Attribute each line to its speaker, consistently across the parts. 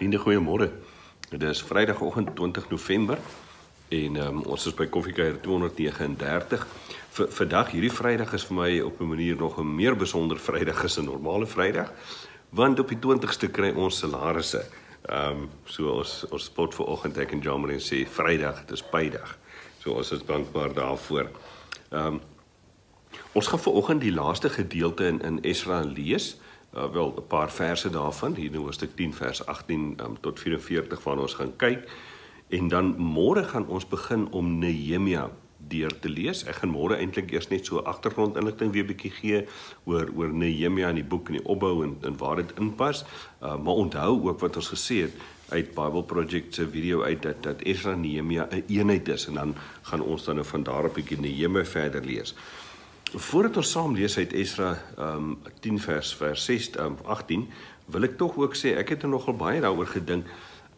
Speaker 1: Vriende, goeiemôre. Dit is Vrydagoggend 20 November en um, ons is by Koffiekuier 239. V vandag hierdie Vrydag is vir my op 'n manier nog 'n meer besonder Vrydag as 'n normale Vrydag, want op die 20ste kry ons salarisse. Ehm um, so ons ons spot vir oggend ek en Jammer en sê Vrydag, dit is Pydag. So ons is dankbaar daarvoor. Ehm um, ons gaan vir oggend die laaste gedeelte in in Esra lees uh, wel 'n paar verse daarvan hier in hoofstuk 10 vers 18 um, tot 44 waarna ons gaan kyk en dan môre gaan ons begin om Nehemia deur te lees. Ek gaan môre eintlik eers net so agtergrondinligting weer bietjie gee oor oor Nehemia en die boek en die opbou en en waar dit inpas. Uh, maar onthou ook wat ons gesê het uit Bible Project se video uit dat dat Esra Nehemia 'n een eenheid is en dan gaan ons dan nou van daar op bietjie Nehemia verder lees. Voordat ons saam lees uit Esra um 10 vers vers 6 um 18, wil ek tog ook sê ek het er nogal baie daaroor gedink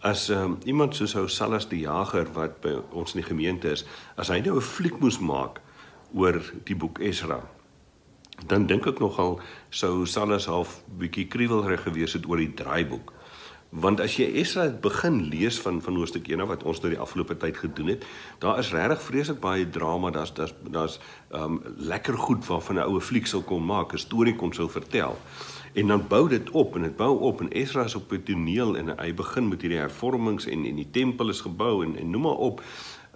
Speaker 1: as um iemand soos ou Salas die Jager wat by ons in die gemeente is, as hy nou 'n fliek moes maak oor die boek Esra, dan dink ek nogal sou Salas half bietjie kruwelrig gewees het oor die draaiboek. Want as jy Esra begin lees van van hoofstuk 1 wat ons nou die afgelope tyd gedoen het, daar is regtig vreeslik baie drama, daar's daar's daar's um lekker goed waarvan 'n oue fliek sou kon maak, 'n storie kon sou vertel. En dan bou dit op en dit bou op en Esra is op die toneel en hy begin met hierdie hervormings en en die tempel is gebou en en noem maar op.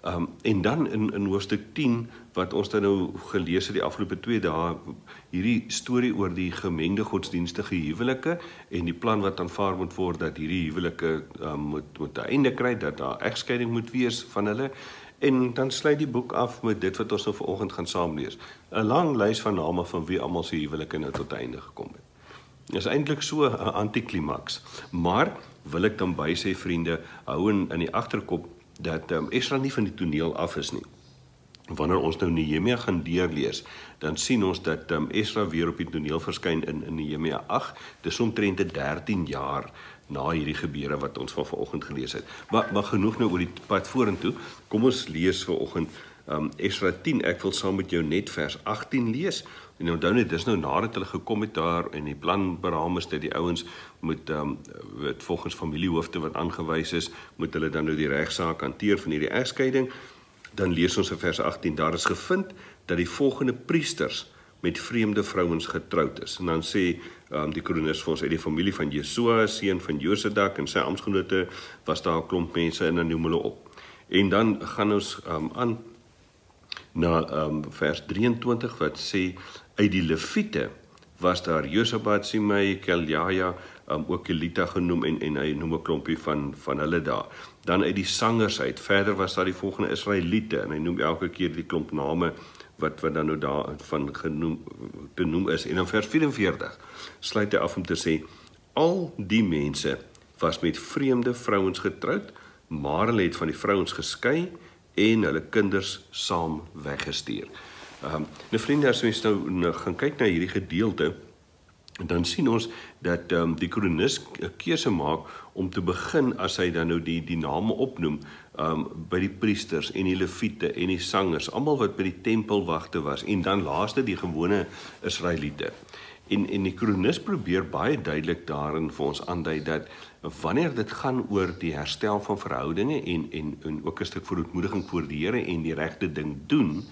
Speaker 1: Um en dan in in hoofstuk 10 wat ons dan nou gelees het die afgelope 2 dae hierdie storie oor die gemengde godsdienstige huwelike en die plan wat aanvaar moet word dat hierdie huwelike um, moet moet 'n einde kry dat daar egskeiding moet wees van hulle en dan sluit die boek af met dit wat ons nou vanoggend gaan saam lees 'n lang lys van name van wie almal se huwelike nou tot einde gekom het. Dit is eintlik so 'n antiklimaks. Maar wil ek dan by sê vriende, hou in in die agterkop dat um, Esra nie van die toneel af is nie. Wanneer ons nou Nehemia gaan deurlees, dan sien ons dat um, Esra weer op die toneel verskyn in in Nehemia 8. Dis omtrent 13 jaar na hierdie gebeure wat ons van vanoggend gelees het. Maar maar genoeg nou oor die pad vorentoe. Kom ons lees vanoggend um, Esra 10. Ek wil saam met jou net vers 18 lees. En onthou net dis nou nadat hulle gekom het daar en die plan beraam is dat die ouens moet ehm um, wat volgens familiehoofde wat aangewys is, moet hulle dan nou die regsaak hanteer van hierdie egskeiding. Dan lees ons in vers 18 daar is gevind dat die volgende priesters met vreemde vrouens getroud is. En dan sê ehm um, die kronikus vir ons uit die familie van Jesua, seun van Josedak en sy amptgenote was daar 'n klomp mense en dan noem hulle op. En dan gaan ons ehm um, aan na ehm um, vers 23 wat sê uit die leviete was daar Josabat, Simei, Keljaja, um, ook Elita genoem en en hy noem 'n klompie van van hulle daar. Dan uit die sangers uit. Verder was daar die volgende Israeliete en hy noem elke keer die klomp name wat wat dan nou daar van genoem te noem is. En in vers 44 sluit hy af om te sê al die mense was met vreemde vrouens getroud, maar hulle het van die vrouens geskei en hulle kinders saam weggestuur. Ehm um, nou vriende as ons nou, nou gaan kyk na hierdie gedeelte dan sien ons dat ehm um, die kronikus 'n keuse maak om te begin as hy dan nou die die name opnoem ehm um, by die priesters en die leviete en die sangers, almal wat by die tempelwagte was en dan laaste die gewone Israeliete. En en die kronikus probeer baie duidelik daarin vir ons aandui dat wanneer dit gaan oor die herstel van verhoudinge en en en ook 'n stuk verootmoediging voor die Here en die regte ding doen,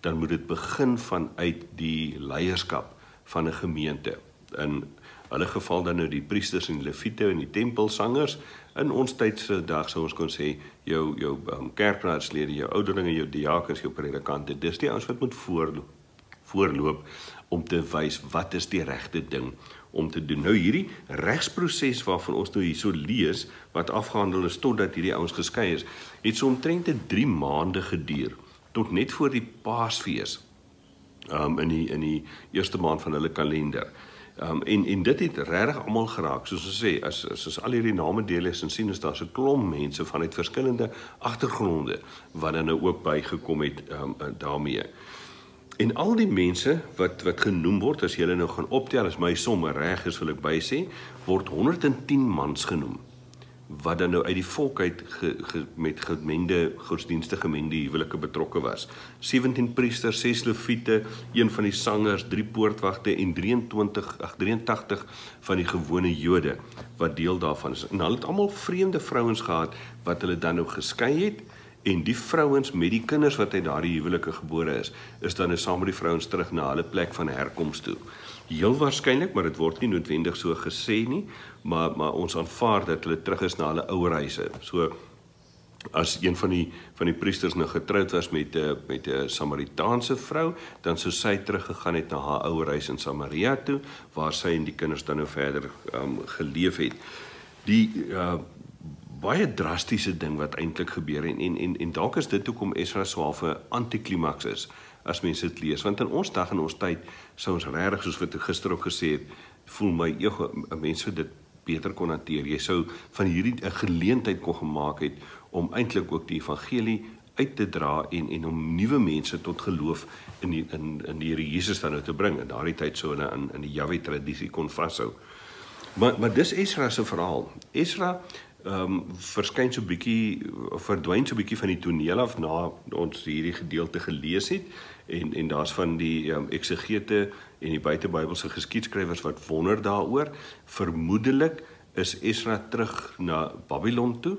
Speaker 1: dan moet dit begin vanuit die leierskap van 'n gemeente. In hulle geval dan nou die priesters en leviete en die tempelsangers in ons tyd se dag sou ons kon sê jou jou um, kerkraadslede, jou ouderlinge, jou diakens, jou predikante, dis die ouens wat moet voorloop voorloop om te wys wat is die regte ding om te doen. Nou hierdie regsproses waarvan ons nou hierso lees wat afgehandel is totdat hierdie ouens geskei is, het so omtrent 3 maande geduur tot net voor die Paasfees. Um in die in die eerste maand van hulle kalender. Um en en dit het regtig almal geraak. Soos ons sê, as as as al hierdie name deel is en sien ons daar's 'n klomp mense vanuit verskillende agtergronde wat dan nou ook bygekom het um daarmee. En al die mense wat wat genoem word as jy hulle nou gaan optel as my somme reg is wil ek by sê word 110 mans genoem wat dan nou uit die volk uit ge, ge, met gemengde godsdienstige gemengde huwelike betrokke was. 17 priesters, 6 leviete, een van die sangers, 3 poortwagte en 23 ag 83 van die gewone Jode wat deel daarvan is. En hulle het almal vreemde vrouens gehad wat hulle dan nou geskei het en die vrouens met die kinders wat uit daardie huwelike gebore is, is dan nou saam met die vrouens terug na hulle plek van herkoms toe. Heel waarskynlik, maar dit word nie noodwendig so gesê nie, maar maar ons aanvaar dat hulle terug is na hulle ouer huise. So as een van die van die priesters nou getroud was met 'n eh, met 'n Samaritaanse vrou, dan sou sy teruggegaan het na haar ouer huis in Samaria toe waar sy en die kinders dan nou verder um, geleef het. Die uh, baie drastiese ding wat eintlik gebeur en en en, en dalk is dit hoekom Esra swaaf 'n antiklimaks is as mense dit lees. Want in ons dag en ons tyd sou ons regtig soos wat ek gister ook gesê het voel my ego mense dit beter kon hanteer. Jy sou van hierdie 'n geleentheid kon gemaak het om eintlik ook die evangelie uit te dra en en om nuwe mense tot geloof in die, in in die Here Jesus dan nou te bring. In daardie tyd sou hulle in in die Jahwe tradisie kon vashou maar maar dis Esra se verhaal. Esra ehm um, verskyn so bietjie verdwyn so bietjie van die toneel af na ons hierdie gedeelte gelees het en en daar's van die ehm um, eksegete en die buitebybelse geskiedskrywers wat wonder daaroor. Vermoedelik is Esra terug na Babylon toe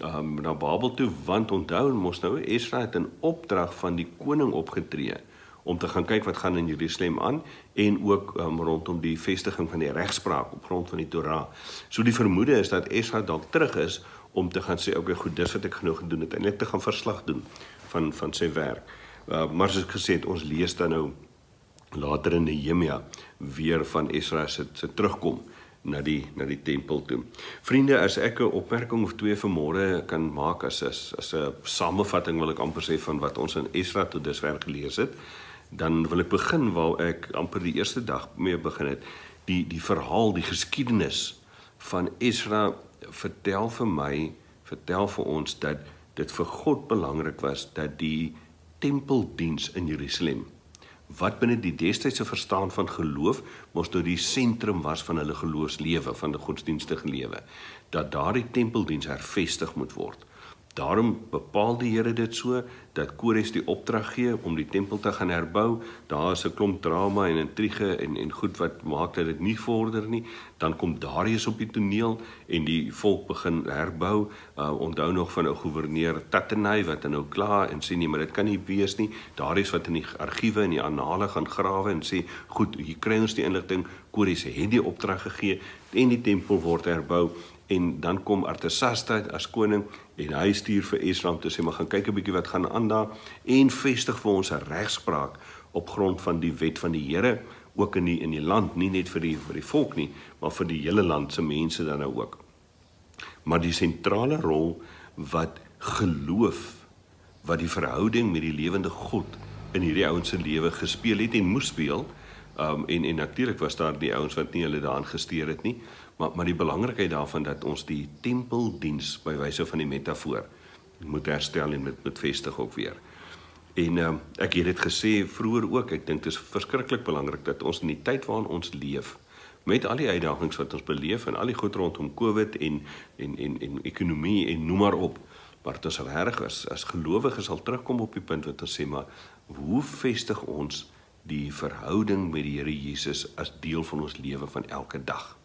Speaker 1: ehm um, na Babel toe want onthou mos nou Esra het in opdrag van die koning opgetree om te gaan kyk wat gaan in Jerusalem aan en ook um, rondom die vestiging van die regspraak op grond van die Torah. So die vermoede is dat Esra dalk terug is om te gaan sê okay goed dis wat ek genoeg gedoen het en net te gaan verslag doen van van sy werk. Uh, maar soos ek gesê het ons lees dan nou later in Nehemia weer van Esra se se terugkom na die na die tempel toe. Vriende, as ek 'n opmerking of twee vanmôre kan maak as as as 'n samevatting wil ek amper sê van wat ons in Esra tot dusver gelees het dan wil ek begin waar ek amper die eerste dag mee begin het. Die die verhaal, die geskiedenis van Esra vertel vir my, vertel vir ons dat dit vir God belangrik was dat die tempeldiens in Jerusalem wat binne die destydse verstaan van geloof mos tot die sentrum was van hulle geloofslewe, van die godsdienstige lewe, dat daardie tempeldiens hervestig moet word. Daarom bepaal die Here dit so dat Kores die opdrag gee om die tempel te gaan herbou. Daar is 'n klomp drama en intrige en en goed wat maak dat dit nie vorder nie. Dan kom Darius op die toneel en die volk begin herbou. Uh, onthou nog van 'n goewerneur Tattenai wat nou klaar en sê nee, maar dit kan nie wees nie. Darius wat in die argiewe en die annale gaan grawe en sê, "Goed, hier kry ons die inligting. Kores het die opdrag gegee en die tempel word herbou." En dan kom Artasasta as koning en hy stuur vir Esra om te sê maar gaan kyk 'n bietjie wat gaan aan daar en vestig vir ons 'n regspraak op grond van die wet van die Here ook in die in die land nie net vir die vir die volk nie maar vir die hele land se mense dan nou ook. Maar die sentrale rol wat geloof wat die verhouding met die lewende God in hierdie ouens se lewe gespeel het en moes speel um, en en natuurlik was daar die ouens wat nie hulle daaraan gesteer het nie maar maar die belangrikheid daarvan dat ons die tempeldiens by wyse van die metafoor moet herstel en met met vestig ook weer. En uh, ek het dit gesê vroeër ook, ek dink dit is verskriklik belangrik dat ons in die tyd waarin ons leef met al die uitdagings wat ons beleef en al die goed rondom Covid en en en en ekonomie en noem maar op, maar dit is reg as as gelowiges sal terugkom op die punt wat ons sê maar hoe vestig ons die verhouding met die Here Jesus as deel van ons lewe van elke dag?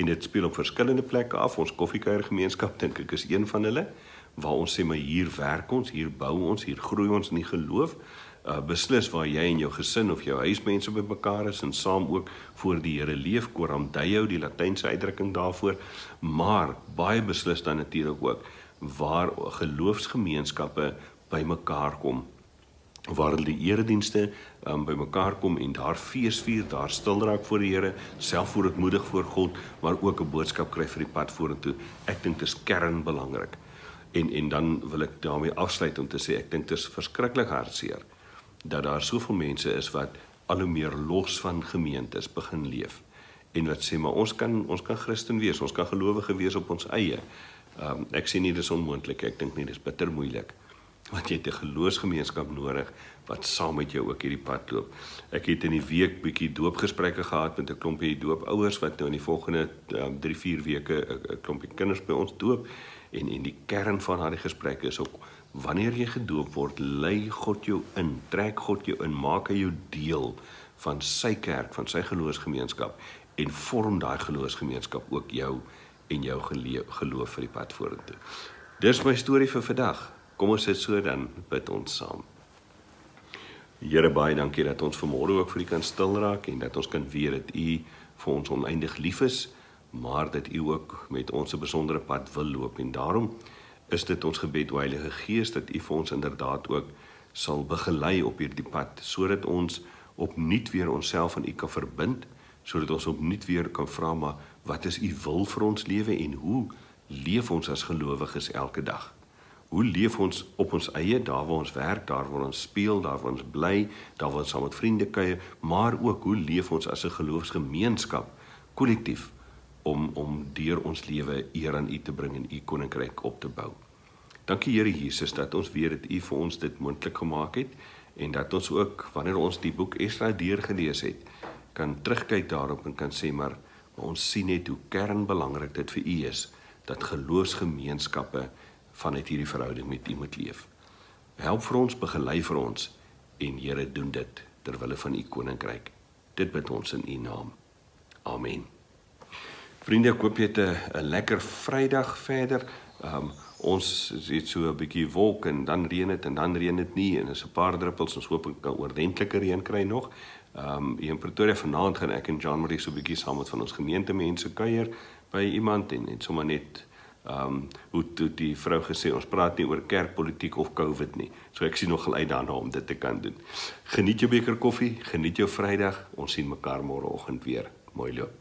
Speaker 1: En dit speel op verskillende plekke af. Ons koffiekuier gemeenskap dink ek is een van hulle waar ons sê maar hier werk ons, hier bou ons, hier groei ons in die geloof. Uh beslis waar jy en jou gesin of jou huismense bymekaar is en saam ook voor die Here leef, Coram Deo, die latynse uitdrukking daarvoor, maar baie beslis dan natuurlik ook waar geloofsgemeenskappe bymekaar kom waar hulle die eredienste um, bymekaar kom en daar feesvier, daar stil raak voor die Here, self voortmoedig voor God, maar ook 'n boodskap kry vir die pad vorentoe. Ek dink dit is kernbelangrik. En en dan wil ek daarmee afsluit om te sê ek dink dit is verskriklik hartseer dat daar soveel mense is wat al hoe meer los van gemeentes begin leef en wat sê maar ons kan ons kan Christen wees, ons kan gelowige wees op ons eie. Um, ek sê nie dis onmoontlik, ek dink nie dis bitter moeilik Want jy het 'n geloofsgemeenskap nodig wat saam met jou ook hierdie pad loop. Ek het in die week bietjie doopgesprekke gehad met 'n klompie doopouers wat nou in die volgende 3-4 um, weke 'n klompie kinders by ons doop en en die kern van daardie gesprekke is ook wanneer jy gedoop word, lei God jou in, trek God jou in, maak hy jou deel van sy kerk, van sy geloofsgemeenskap en vorm daai geloofsgemeenskap ook jou en jou geloof vir die pad vorentoe. Dis my storie vir vandag. Kom ons sit so dan bid ons saam. Here baie dankie dat ons vanmôre ook vir U kan stil raak en dat ons kan weet dat U vir ons oneindig lief is, maar dat U ook met ons 'n besondere pad wil loop en daarom is dit ons gebed o Heilige Gees dat U vir ons inderdaad ook sal begelei op hierdie pad sodat ons opnuut weer onsself aan U kan verbind, sodat ons opnuut weer kan vra maar wat is U wil vir ons lewe en hoe leef ons as gelowiges elke dag? Hoe leef ons op ons eie daar waar ons werk, daar waar ons speel, daar waar ons bly, daar waar ons saam met vriende kuier, maar ook hoe leef ons as 'n geloofsgemeenskap kollektief om om deur ons lewe eer aan U te bring en U koninkryk op te bou. Dankie Here Jesus dat ons weet dat U vir ons dit moontlik gemaak het en dat ons ook wanneer ons die boek Esra deurgelees het, kan terugkyk daarop en kan sê maar, maar ons sien net hoe kernbelangrik dit vir U is dat geloofsgemeenskappe vanuit hierdie verhouding met U moet leef. Help vir ons, begelei vir ons en Here doen dit ter wille van U koninkryk. Dit bid ons in U naam. Amen. Vriende, ek hoop jy het 'n lekker Vrydag verder. Um ons het so 'n bietjie wolk en dan reën dit en dan reën dit nie en is 'n paar druppels. Ons hoop ek kan oordentlike reën kry nog. Um hier in Pretoria vanaand gaan ek en Jean Marie so 'n bietjie saam met van ons gemeentemense kuier by iemand en net sommer net ehm um, hoe toe die vrou gesê ons praat nie oor kerkpolitiek of COVID nie. So ek sien nog al uit daarna om dit te kan doen. Geniet jou beker koffie, geniet jou Vrydag. Ons sien mekaar môreoggend weer. Mooi loop.